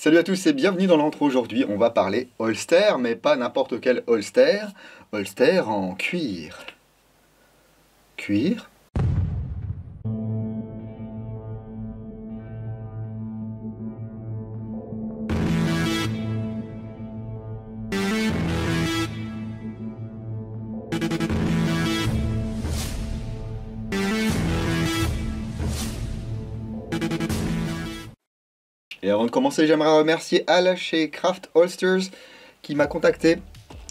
Salut à tous et bienvenue dans l'intro aujourd'hui. On va parler holster, mais pas n'importe quel holster. Holster en cuir. Cuir Et avant de commencer, j'aimerais remercier Al chez Craft Holsters qui m'a contacté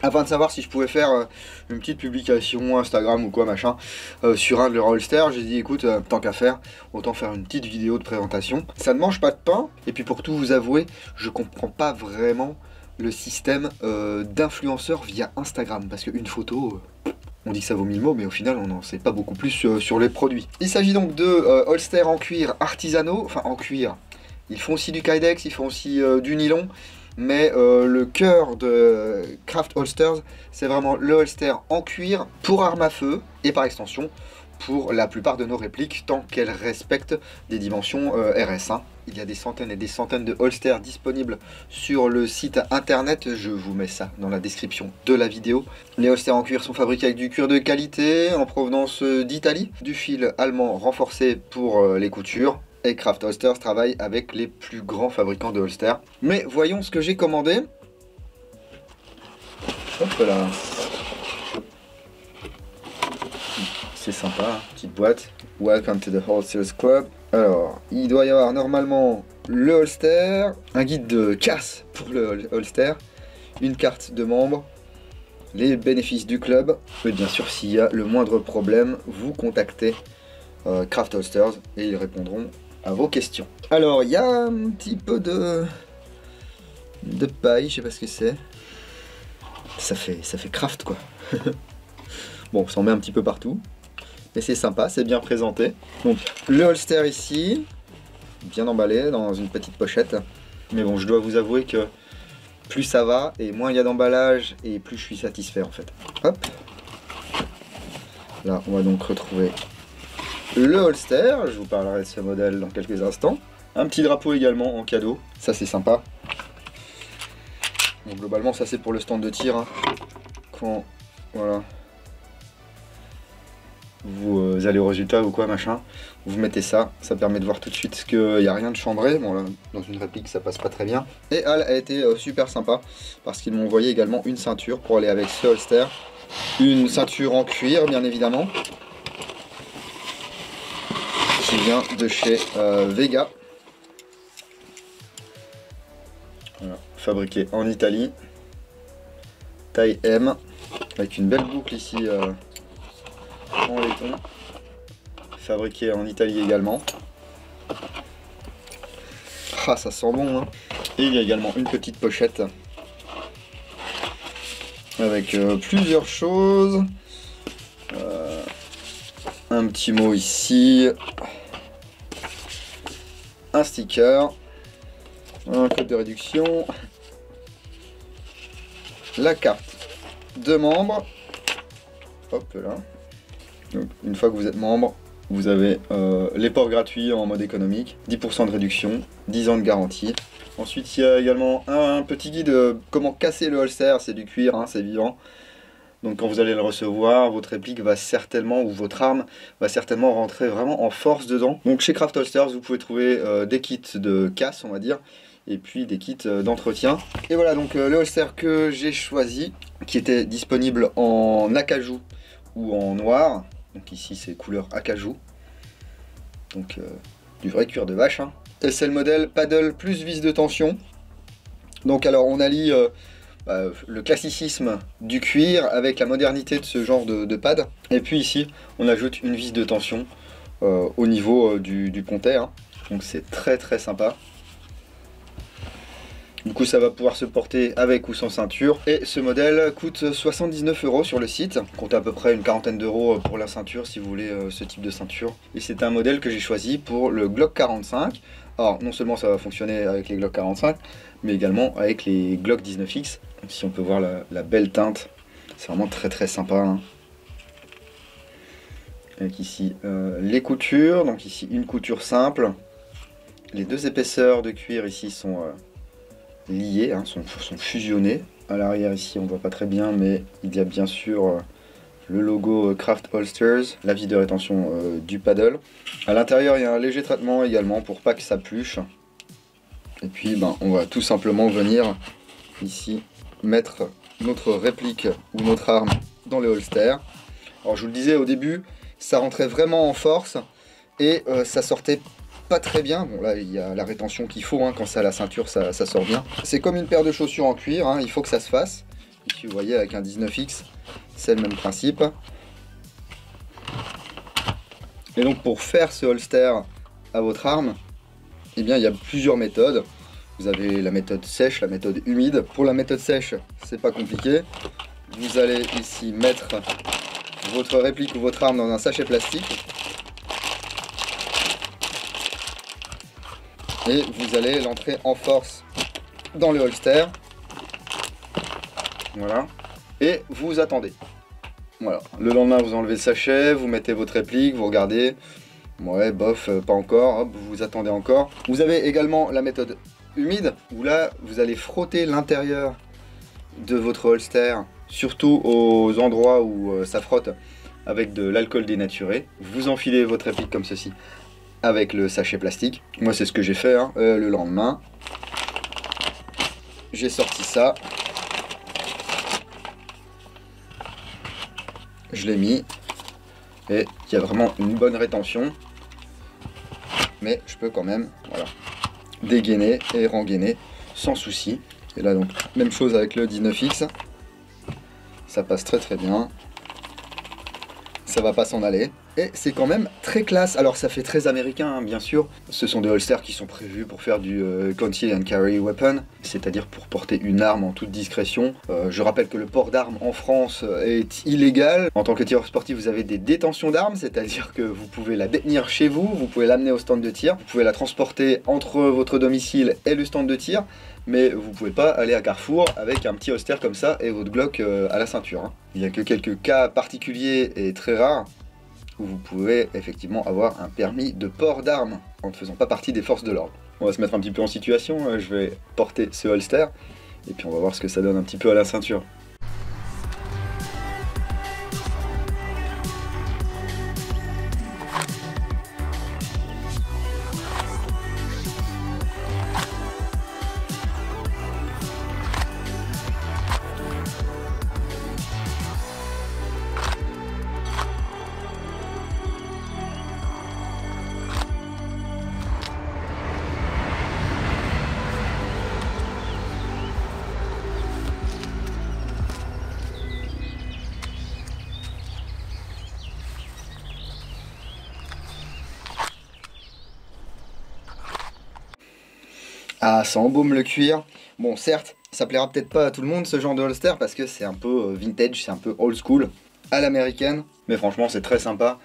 afin de savoir si je pouvais faire euh, une petite publication Instagram ou quoi machin euh, sur un de leurs holsters. J'ai dit écoute, euh, tant qu'à faire, autant faire une petite vidéo de présentation. Ça ne mange pas de pain. Et puis pour tout vous avouer, je comprends pas vraiment le système d'influenceur via Instagram parce qu'une photo. on dit que ça vaut mille mots, mais au final, on n'en sait pas beaucoup plus sur les produits. Il s'agit donc de holsters en cuir artisanaux, enfin en cuir, ils font aussi du kydex, ils font aussi euh, du nylon. Mais euh, le cœur de Craft Holsters, c'est vraiment le holster en cuir pour arme à feu et par extension pour la plupart de nos répliques tant qu'elles respectent des dimensions euh, RS1. Il y a des centaines et des centaines de holsters disponibles sur le site internet. Je vous mets ça dans la description de la vidéo. Les holsters en cuir sont fabriqués avec du cuir de qualité en provenance d'Italie, du fil allemand renforcé pour les coutures, et Craft Holsters travaille avec les plus grands fabricants de holsters. Mais voyons ce que j'ai commandé. Hop. C'est sympa, hein, petite boîte. Welcome to the Holsters Club. Alors, il doit y avoir normalement le holster, un guide de casse pour le holster, une carte de membre, les bénéfices du club. Et bien sûr, s'il y a le moindre problème, vous contactez euh, Craft Holsters et ils répondront à vos questions. Alors, il y a un petit peu de de paille, je sais pas ce que c'est. Ça fait ça fait craft quoi. bon, ça en met un petit peu partout. Mais c'est sympa, c'est bien présenté. Donc, le holster ici, bien emballé dans une petite pochette. Mais bon, je dois vous avouer que plus ça va et moins il y a d'emballage et plus je suis satisfait en fait. Hop. Là, on va donc retrouver le holster, je vous parlerai de ce modèle dans quelques instants. Un petit drapeau également en cadeau, ça c'est sympa. Globalement ça c'est pour le stand de tir. Hein. Quand voilà, vous euh, allez au résultat ou quoi machin, vous mettez ça, ça permet de voir tout de suite qu'il n'y a rien de chambré. Bon là, dans une réplique ça passe pas très bien. Et Al a été euh, super sympa parce qu'ils m'ont envoyé également une ceinture pour aller avec ce holster. Une ceinture en cuir bien évidemment de chez euh, Vega. fabriqué en Italie. Taille M. Avec une belle boucle ici euh, en laiton. Fabriqué en Italie également. Ah, ça sent bon. Hein. Et il y a également une petite pochette avec euh, plusieurs choses. un petit mot ici un sticker, un code de réduction, la carte de membre. Hop là. une fois que vous êtes membre, vous avez euh, les ports gratuits en mode économique, 10% de réduction, 10 ans de garantie. Ensuite, il y a également un, petit guide de comment casser le holster, c'est du cuir, hein, c'est vivant. Donc quand vous allez le recevoir, votre réplique va certainement, ou votre arme va certainement rentrer vraiment en force dedans. Donc chez Craft Holsters, vous pouvez trouver euh, des kits de casse, on va dire, et puis des kits euh, d'entretien. Et voilà donc euh, le holster que j'ai choisi, qui était disponible en acajou ou en noir. Donc ici c'est couleur acajou. Donc du vrai cuir de vache. Hein. Et c'est le modèle paddle plus vis de tension. Donc alors on allie bah, le classicisme du cuir avec la modernité de ce genre de, pad. Et puis ici, on ajoute une vis de tension euh, au niveau euh, du, du. Donc c'est très très sympa. Du coup, ça va pouvoir se porter avec ou sans ceinture. Et ce modèle coûte 79 euros sur le site. Comptez à peu près une quarantaine d'euros pour la ceinture si vous voulez euh, ce type de ceinture. Et c'est un modèle que j'ai choisi pour le Glock 45. Alors, non seulement ça va fonctionner avec les Glock 45, mais également avec les Glock 19X. Si on peut voir la, belle teinte, c'est vraiment très très sympa. Hein. Avec ici euh, les coutures, donc ici une couture simple. Les deux épaisseurs de cuir ici sont euh, liés, hein, sont, fusionnés. À l'arrière ici, on voit pas très bien, mais il y a bien sûr euh, le logo Craft Holsters, la vis de rétention du paddle. À l'intérieur, il y a un léger traitement également pour pas que ça pluche. Et puis, ben, on va tout simplement venir ici mettre notre réplique ou notre arme dans le holster. Alors je vous le disais au début, ça rentrait vraiment en force et euh, ça sortait très bien. Bon là il y a la rétention qu'il faut, hein. quand c'est à la ceinture ça, sort bien. C'est comme une paire de chaussures en cuir, hein. il faut que ça se fasse. Ici vous voyez avec un 19X, c'est le même principe. Et donc pour faire ce holster à votre arme, eh bien il y a plusieurs méthodes. Vous avez la méthode sèche, la méthode humide. Pour la méthode sèche, c'est pas compliqué. Vous allez ici mettre votre réplique ou votre arme dans un sachet plastique. Et vous allez l'entrer en force dans le holster. Voilà. Et vous attendez. Voilà. Le lendemain, vous enlevez le sachet, vous mettez votre réplique, vous regardez. Ouais, bof, euh, pas encore. Vous attendez encore. Vous avez également la méthode humide, où là, vous allez frotter l'intérieur de votre holster, surtout aux endroits où euh, ça frotte avec de l'alcool dénaturé. Vous enfilez votre réplique comme ceci avec le sachet plastique. Moi, c'est ce que j'ai fait hein, euh, le lendemain. J'ai sorti ça. Je l'ai mis. Et il y a vraiment une bonne rétention. Mais je peux quand même, dégainer et rengainer sans souci. Et là donc, même chose avec le 19X. Ça passe très très bien. Ça va pas s'en aller. Et c'est quand même très classe. Alors ça fait très américain, hein, bien sûr. Ce sont des holsters qui sont prévus pour faire du euh, conceal and carry weapon, c'est-à-dire pour porter une arme en toute discrétion. Euh, je rappelle que le port d'armes en France euh, est illégal. En tant que tireur sportif, vous avez des détentions d'armes, c'est-à-dire que vous pouvez la détenir chez vous, vous pouvez l'amener au stand de tir, vous pouvez la transporter entre votre domicile et le stand de tir, mais vous pouvez pas aller à Carrefour avec un petit holster comme ça et votre Glock à la ceinture. Hein. Il n'y a que quelques cas particuliers et très rares où vous pouvez effectivement avoir un permis de port d'armes en ne faisant pas partie des forces de l'ordre. On va se mettre un petit peu en situation, euh, je vais porter ce holster et puis on va voir ce que ça donne un petit peu à la ceinture. Ah, ça embaume le cuir. Bon, certes, ça plaira peut-être pas à tout le monde ce genre de holster parce que c'est un peu euh, vintage, c'est un peu old school, à l'américaine. Mais franchement, c'est très sympa.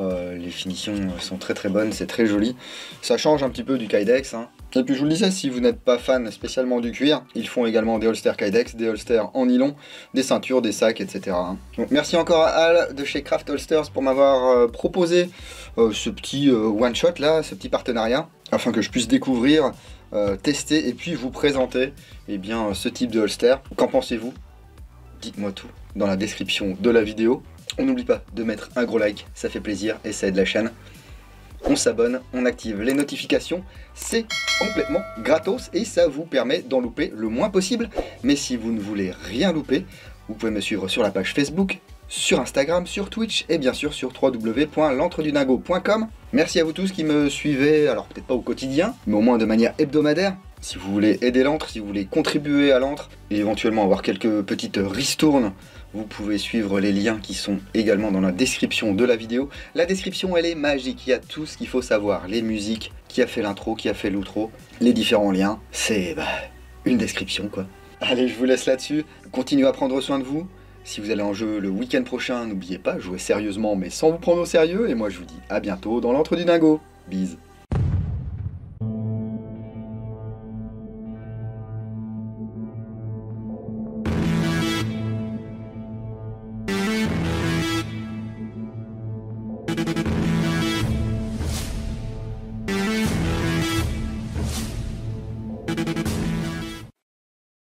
Euh, les finitions sont très très bonnes, c'est très joli. Ça change un petit peu du Kydex. Hein. Et puis je vous le disais, si vous n'êtes pas fan spécialement du cuir, ils font également des holsters Kydex, des holsters en nylon, des ceintures, des sacs, etc. Hein. Donc merci encore à Al de chez Craft Holsters pour m'avoir euh, proposé ce petit one shot là, ce petit partenariat, afin que je puisse découvrir euh, tester et puis vous présenter eh bien, ce type de holster. Qu'en pensez-vous? Dites-moi tout dans la description de la vidéo. On n'oublie pas de mettre un gros like, ça fait plaisir et ça aide la chaîne. On s'abonne, on active les notifications, c'est complètement gratos et ça vous permet d'en louper le moins possible. Mais si vous ne voulez rien louper, vous pouvez me suivre sur la page Facebook, sur Instagram, sur Twitch et bien sûr sur www.l'entredudingo.com. Merci à vous tous qui me suivez, alors peut-être pas au quotidien, mais au moins de manière hebdomadaire. Si vous voulez aider l'antre, si vous voulez contribuer à l'antre et éventuellement avoir quelques petites ristournes, vous pouvez suivre les liens qui sont également dans la description de la vidéo. La description elle est magique, il y a tout ce qu'il faut savoir, les musiques, qui a fait l'intro, qui a fait l'outro, les différents liens. C'est bah, une description quoi. Allez, je vous laisse là-dessus. Continuez à prendre soin de vous. Si vous allez en jeu le week-end prochain, n'oubliez pas, jouez sérieusement mais sans vous prendre au sérieux. Et moi je vous dis à bientôt dans l'entre du dingo. Bise.